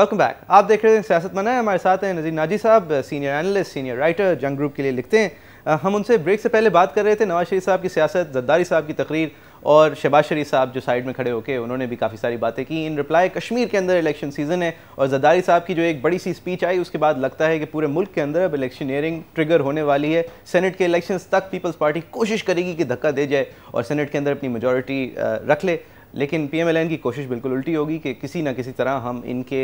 Welcome back आप देख रहे हैं सियासत मना है। हमारे साथ हैं नजीर नाजी साहब senior analyst senior writer Jang group के लिए लिखते हैं। हम उनसे ब्रेक से पहले बात कर रहे थे। नवाज़ शरीफ साहब की सियासत, जद्दारी साहब की तकरीर और शहबाज शरीफ साहब जो साइड में खड़े होकर उन्होंने भी काफ़ी सारी बातें की। इन रिप्लाई कश्मीर के अंदर इलेक्शन सीज़न है और जद्दारी साहब की जो एक बड़ी सी स्पीच आई, उसके बाद लगता है कि पूरे मुल्क के अंदर अब इलेक्शन इलेक्शनियरिंग ट्रिगर होने वाली है। सेनेट के इलेक्शन तक पीपल्स पार्टी कोशिश करेगी कि धक्का दे जाए और सेनेट के अंदर अपनी मेजोरिटी रख ले। लेकिन पी एम की कोशिश बिल्कुल उल्टी होगी कि किसी ना किसी तरह हम इनके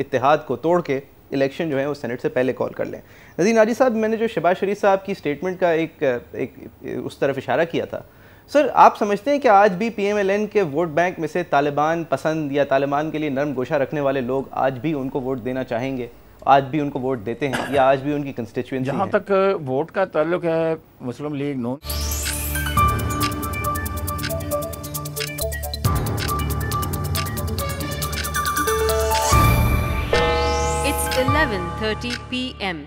इतिहाद को तोड़ के इलेक्शन जो है वो सेनेट से पहले कॉल कर लें। नजीर नाजी साहब मैंने जो शहबाज शरीफ साहब की स्टेटमेंट का एक एक उस तरफ़ इशारा किया था। सर आप समझते हैं कि आज भी पीएमएलएन के वोट बैंक में से तालिबान पसंद या तालिबान के लिए नरम गोशा रखने वाले लोग आज भी उनको वोट देना चाहेंगे? आज भी उनको वोट देते हैं या आज भी उनकी कंस्टिट्यूंसी जहाँ तक वोट का ताल्लुक है मुस्लिम लीग नून 11:30 p.m.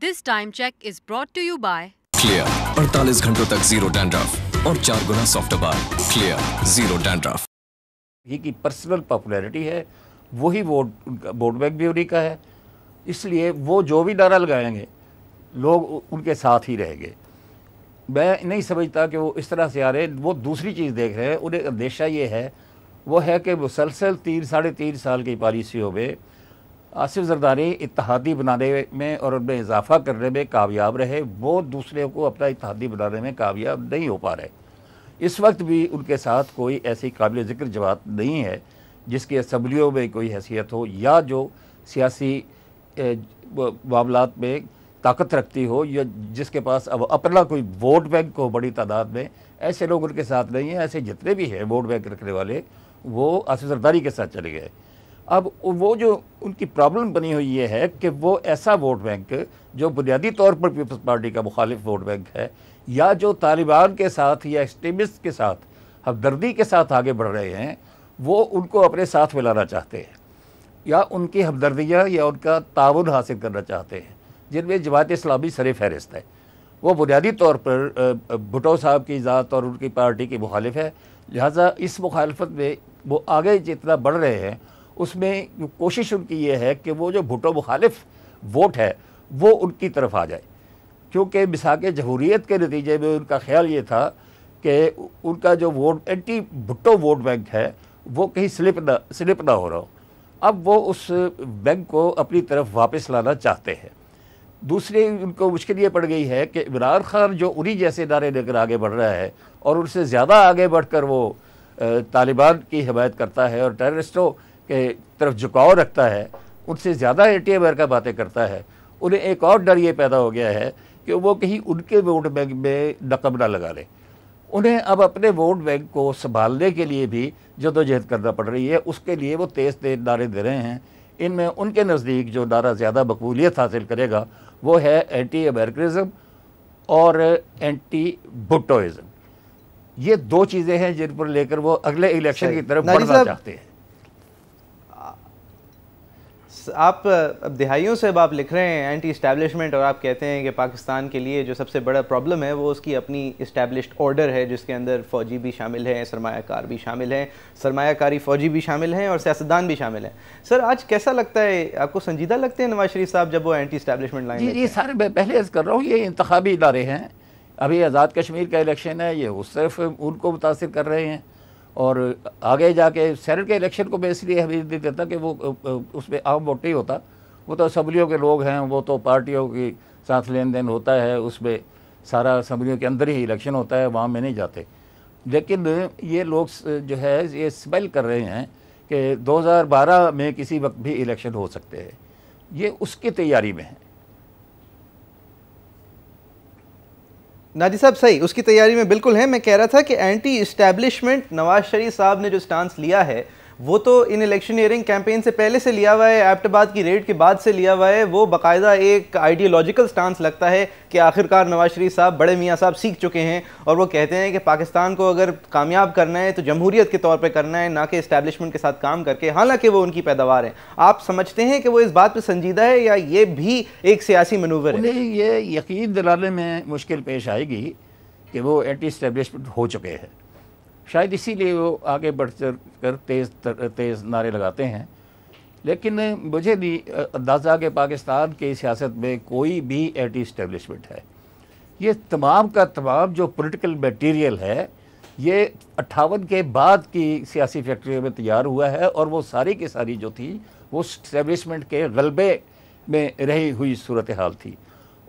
This time check is brought to you by Clear 48 घंटों तक ज़ीरो डैंड्रफ और चार गुना सॉफ्ट बार क्लियर ज़ीरो डैंड्रफ ये की पर्सनल पॉपुलैरिटी है वही वोट वोट बैंक भी उन्हीं का है। इसलिए वो जो भी नारा लगाएँगे लोग उनके साथ ही रहेंगे। मैं नहीं समझता कि वो इस तरह से आ रहे वो दूसरी चीज़ देख रहे हैं उन्हें अंदेशा ये है वो है कि मुसलसल तीन साढ़े तीन साल की पॉलिसियों में आसिफ जरदारी इतिहादी बनाने में और उनमें इजाफा करने में कामयाब रहे, वो दूसरे को अपना इतिहादी बनाने में कामयाब नहीं हो पा रहे। इस वक्त भी उनके साथ कोई ऐसी काबिल ज़िक्र जमात नहीं है, जिसकी असम्बलियों में कोई हैसियत हो या जो सियासी मामला में ताकत रखती हो या जिसके पास अब अपना कोई वोट बैंक हो बड़ी तादाद में, ऐसे लोग उनके साथ नहीं हैं, ऐसे जितने भी हैं वोट बैंक रखने वाले, वो आसिफ जरदारी के साथ चले गए। अब वो जो उनकी प्रॉब्लम बनी हुई ये है कि वो ऐसा वोट बैंक जो बुनियादी तौर पर पीपल्स पार्टी का मुखालिफ वोट बैंक है, या जो तालिबान के साथ या एक्सट्रीमिस्ट के साथ, हमदर्दी के साथ आगे बढ़ रहे हैं, वो उनको अपने साथ मिलाना चाहते हैं। या उनकी हमदर्दियाँ या उनका ताउन हासिल करना चाहते हैं, जिनमें जमात इस्लामी सर फहरिस्त है। वो बुनियादी तौर पर भुटो साहब की ज़ात और उनकी पार्टी की मुखालिफ है। लिहाजा इस मुखालफत में वो आगे जितना बढ़ रहे हैं उसमें कोशिश उनकी ये है कि वो जो भुटो मुखालिफ वोट है, वो उनकी तरफ़ आ जाए। क्योंकि मिसाक जहूरीत के नतीजे में उनका ख्याल ये था कि उनका जो vote, anti Bhutto vote bank है, वो कहीं स्लिप ना स्लिप ना हो रहा हो। अब वो उस बैंक को अपनी तरफ़ वापस लाना चाहते हैं। दूसरी उनको मुश्किल ये पड़ गई है कि इमरान खान जो उन्हीं जैसे नारे लेकर आगे बढ़ रहा है और उनसे ज़्यादा आगे बढ़कर वो तालिबान की हिमायत करता है और टेररिस्टों के तरफ़ झुकाव रखता है उनसे ज़्यादा एटी अमेरिका बातें करता है उन्हें एक और डर ये पैदा हो गया है कि वो कहीं उनके वोट बैंक में नकम ना लगा लें। उन्हें अब अपने वोट बैंक को संभालने के लिए भी जदोजहद करना पड़ रही है। उसके लिए वो तेज़ तेज नारे दे रहे हैं। इनमें उनके नज़दीक जो नारा ज़्यादा मकबूलियत हासिल करेगा वो है एंटी अमेरिकनिज़म और एंटी भुट्टोज़म ये दो चीज़ें हैं जिन पर लेकर वो अगले इलेक्शन की तरफ़ बढ़ना चाहते हैं। आप अब दिहाइयों से अब आप लिख रहे हैं एंटी इस्टेब्लिशमेंट और आप कहते हैं कि पाकिस्तान के लिए जो सबसे बड़ा प्रॉब्लम है वो उसकी अपनी इस्टेब्लिश्ड ऑर्डर है जिसके अंदर फ़ौजी भी शामिल हैं सरमाकार भी शामिल हैं सरमाकारी फ़ौजी भी शामिल हैं और सियासतदान भी शामिल हैं। सर आज कैसा लगता है? आपको संजीदा लगते हैं नवाज़ शरीफ साहब जब वो एंटी इस्टेब्लिशमेंट लाइन ये सारे मैं पहले अर्ज़ कर रहा हूँ ये इंतबी इदारे हैं। अभी आज़ाद कश्मीर का इलेक्शन है ये उस सिर्फ़ उनको मुतासर कर रहे हैं। और आगे जाके सेनेट के इलेक्शन को मैं इसलिए हमें नहीं देता कि वो उसमें आम वोट नहीं होता। वो तो असम्बलियों के लोग हैं, वो तो पार्टियों के साथ लेन देन होता है, उसमें सारा असम्बलियों के अंदर ही इलेक्शन होता है, वहाँ में नहीं जाते। लेकिन ये लोग जो है, ये स्मेल कर रहे हैं कि 2012 में किसी वक्त भी इलेक्शन हो सकते हैं। ये उसकी तैयारी में है। नाजी साहब, सही, उसकी तैयारी में बिल्कुल है। मैं कह रहा था कि एंटी इस्टेब्लिशमेंट नवाज़ शरीफ साहब ने जो स्टांस लिया है वो तो इन इलेक्शन ईयरिंग कैंपेन से पहले से लिया हुआ है एप्टबाद की रेड के बाद से लिया हुआ है, वो बाकायदा एक आइडियोलॉजिकल स्टांस लगता है कि आखिरकार नवाज़ शरीफ साहब, बड़े मियाँ साहब सीख चुके हैं और वो कहते हैं कि पाकिस्तान को अगर कामयाब करना है तो जमहूरियत के तौर पर करना है, ना कि इस्टेब्लिशमेंट के साथ काम करके। हालाँकि वो उनकी पैदावार है। आप समझते हैं कि वो इस बात पर संजीदा है या ये भी एक सियासी मनूवर है? ये यकीन दिलाने में मुश्किल पेश आएगी कि वो एंटी इस्टेब्लिशमेंट हो चुके हैं। शायद इसीलिए वो आगे बढ़ चढ़ कर तेज़ तेज़ नारे लगाते हैं। लेकिन मुझे नहीं अंदाज़ा कि पाकिस्तान की सियासत में कोई भी एंटी इस्टेब्लिशमेंट है। ये तमाम का तमाम जो पॉलिटिकल मटेरियल है, ये अट्ठावन के बाद की सियासी फैक्ट्री में तैयार हुआ है और वो सारी की सारी जो थी, वो इस्टेब्लिशमेंट के गलबे में रही हुई सूरत हाल थी।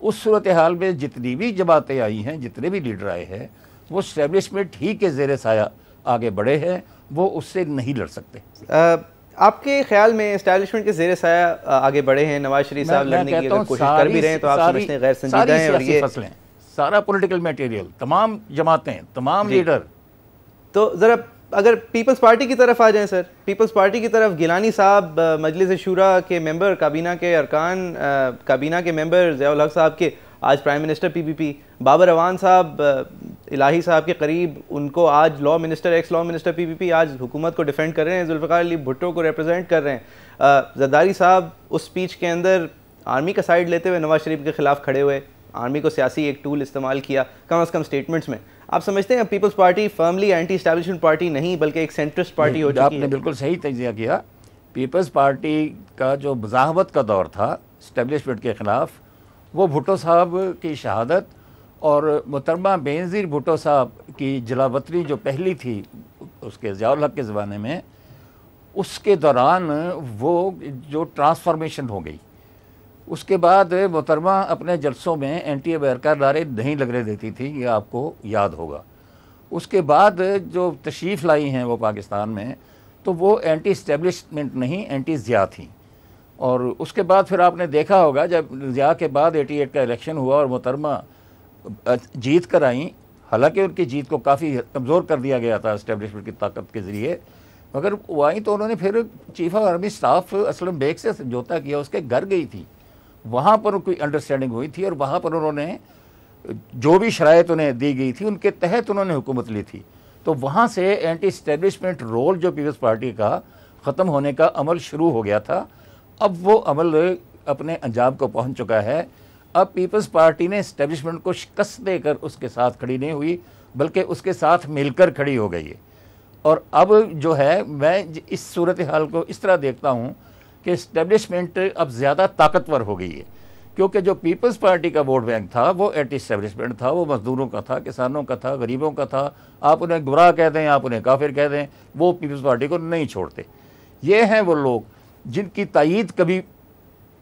उस सूरत हाल में जितनी भी जमातें आई हैं, जितने भी लीडर आए हैं वो इस्टेब्लिशमेंट ही के जेर साया आगे बढ़े हैं वो उससे नहीं लड़ सकते। आ, आपके ख्याल में इस्टेब्लिशमेंट के जेर साया आगे बढ़े हैं नवाज़ शरीफ साहब लड़ने की अगर कोशिश कर भी रहे हैं तो आप समझते गैर संजीदा हैं और ये फ़सलें सारा पॉलिटिकल मटेरियल तमाम जमातें तमाम लीडर तो ज़रा अगर पीपल्स पार्टी की तरफ़ आ जाएँ सर। पीपल्स पार्टी की तरफ़ गिलानी साहब मजलिस शुरा के मेंबर काबीना के अरकान काबीना के मेंबर जयाल हक साहब के आज prime minister PPP Babar Awan साहब इलाही साहब के करीब उनको आज law minister ex law minister PPP आज हुकूमत को डिफेंड कर रहे हैं जुल्फ़ार अली भुट्टो को रिप्रेजेंट कर रहे हैं। जरदारी साहब उस स्पीच के अंदर आर्मी का साइड लेते हुए नवाज़ शरीफ के ख़िलाफ़ खड़े हुए आर्मी को सियासी एक टूल इस्तेमाल किया कम अज़ कम स्टेटमेंट्स में। आप समझते हैं Peoples Party firmly anti establishment party नहीं बल्कि एक सेंट्रिस्ट पार्टी हो चुकी आपने बिल्कुल सही तजिया किया। पीपल्स पार्टी का जो मजाहमत का दौर था इस्टेब्लिशमेंट के ख़िलाफ़ वो भुट्टो साहब की शहादत और मुतरमा बेनज़ीर भुटो साहब की जलावतरी जो पहली थी उसके जयाल के ज़माने में, उसके दौरान वो जो ट्रांसफॉर्मेशन हो गई। उसके बाद मुतरमा अपने जलसों में एंटी अमेरिका नारे नहीं लगने देती थी, ये आपको याद होगा। उसके बाद जो तशरीफ़ लाई हैं वो पाकिस्तान में तो वो एंटी इस्टेब्लिशमेंट नहीं एंटी ज़िया थी। और उसके बाद फिर आपने देखा होगा, जब ज़िया के बाद एटी एट का इलेक्शन हुआ और मोहतरमा जीत कर आई। हालाँकि उनकी जीत को काफ़ी कमज़ोर कर दिया गया था इस्टेब्लिशमेंट की ताकत के ज़रिए। मगर वो आई तो उन्होंने फिर chief of army staff Aslam Beg से समझौता किया, उसके घर गई थी। वहाँ पर कोई अंडरस्टैंडिंग हुई थी और वहाँ पर उन्होंने जो भी शरात उन्हें दी गई थी, उनके तहत उन्होंने हुकूमत ली थी। तो वहाँ से एंटी इस्टेब्लिशमेंट रोल जो पीपल्स पार्टी का ख़त्म होने का अमल शुरू हो गया था। अब वो अमल अपने अंजाम को पहुँच चुका है। अब पीपल्स पार्टी ने इस्टेब्लिशमेंट को शिकस्त देकर उसके साथ खड़ी नहीं हुई, बल्कि उसके साथ मिलकर खड़ी हो गई है। और अब जो है, मैं इस सूरत हाल को इस तरह देखता हूँ कि इस्टेब्लिशमेंट अब ज़्यादा ताकतवर हो गई है। क्योंकि जो पीपल्स पार्टी का वोट बैंक था, वो एंटी इस्टेब्लिशमेंट था, वो मजदूरों का था, किसानों का था, गरीबों का था। आप उन्हें गुमराह कह दें, आप उन्हें काफिर कह दें, वो पीपल्स पार्टी को नहीं छोड़ते। ये हैं वो लोग जिनकी तइद कभी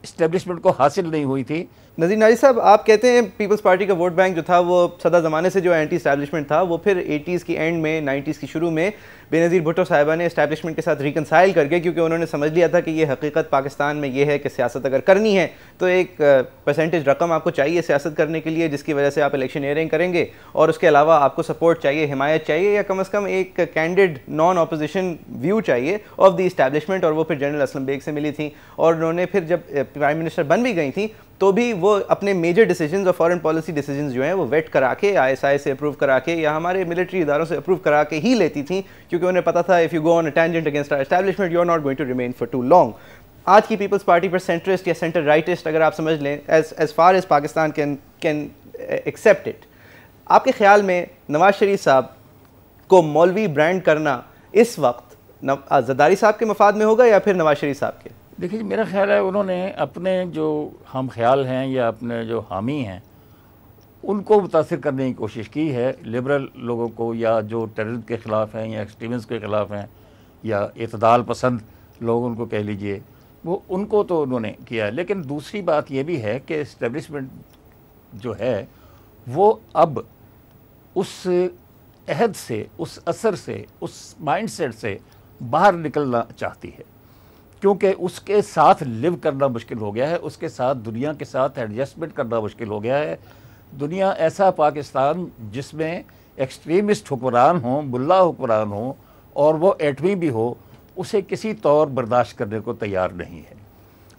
इस्टेब्लिशमेंट को हासिल नहीं हुई थी। नजीर नाजी साहब, आप कहते हैं पीपल्स पार्टी का वोट बैंक जो था वो सदा ज़माने से जो एंटी स्टैब्लिशमेंट था, वो फिर एटीज़ की एंड में नाइन्टीज़ की शुरू में बेनज़ीर भुट्टो साहिबा ने इस्टेबलिशमेंट के साथ रिकनसाइल करके, क्योंकि उन्होंने समझ लिया था कि ये हकीकत पाकिस्तान में ये है कि सियासत अगर करनी है तो एक परसेंटेज रकम आपको चाहिए सियासत करने के लिए, जिसकी वजह से आप इलेक्शन एयरिंग करेंगे, और उसके अलावा आपको सपोर्ट चाहिए, हिमायत चाहिए, या कम अज़ कम एक कैंडिड नॉन अपोजिशन व्यू चाहिए ऑफ़ द इस्टेब्लिशमेंट और वो फिर जनरल असलम बेग से मिली थी, और उन्होंने फिर जब प्राइम मिनिस्टर बन भी गई थी तो भी वो अपने मेजर डिसीज़न और फॉरेन पॉलिसी डिसीज़न जो हैं, वो वेट करा के आईएसआई से अप्रूव करा के, या हमारे मिलिट्री इदारों से अप्रूव करा के ही लेती थी क्योंकि उन्हें पता था if you go on a tangent against our establishment you are not going to remain for too long आज की पीपल्स पार्टी पर सेंट्रिस्ट या सेंटर राइटिस्ट अगर आप समझ लें as as far as Pakistan can can accept it आपके ख्याल में नवाज़ शरीफ साहब को मौलवी ब्रांड करना इस वक्त जदारी साहब के मफाद में होगा या फिर नवाज़ शरीफ साहब के? देखिए, मेरा ख्याल है उन्होंने अपने जो हम ख्याल हैं या अपने जो हामी हैं उनको मुतासर करने की कोशिश की है। लिबरल लोगों को या जो टेररिज्म के ख़िलाफ़ हैं या एक्सट्रीमिज़म के ख़िलाफ़ हैं या इतदाल पसंद लोग उनको कह लीजिए, वो उनको तो उन्होंने किया। लेकिन दूसरी बात यह भी है कि इस्टेब्लिशमेंट जो है, वो अब उस अहद से, उस असर से, उस माइंडसेट से बाहर निकलना चाहती है। क्योंकि उसके साथ लिव करना मुश्किल हो गया है, उसके साथ दुनिया के साथ एडजस्टमेंट करना मुश्किल हो गया है। दुनिया ऐसा पाकिस्तान जिसमें एक्सट्रीमिस्ट हुक्मरान हों मुल्ला हुक्मरान हों, और वो एटमी भी हो, उसे किसी तौर बर्दाश्त करने को तैयार नहीं है।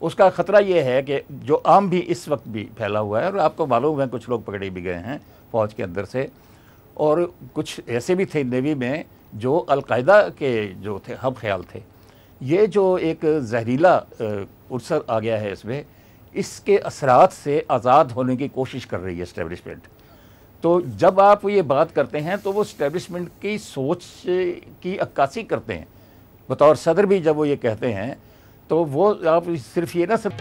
उसका ख़तरा ये है कि जो आम भी इस वक्त भी फैला हुआ है, और आपको मालूम है कुछ लोग पकड़े भी गए हैं फ़ौज के अंदर से, और कुछ ऐसे भी थे नेवी में जो अलकायदा के जो थे हम ख्याल थे। ये जो एक जहरीला उर्सर आ गया है इसमें इसके असरात से आज़ाद होने की कोशिश कर रही है इस्टेब्लिशमेंट तो जब आप ये बात करते हैं तो वो इस्टेबलिशमेंट की सोच की अक्कासी करते हैं। बतौर सदर भी जब वो ये कहते हैं तो वो आप सिर्फ़ ये ना सब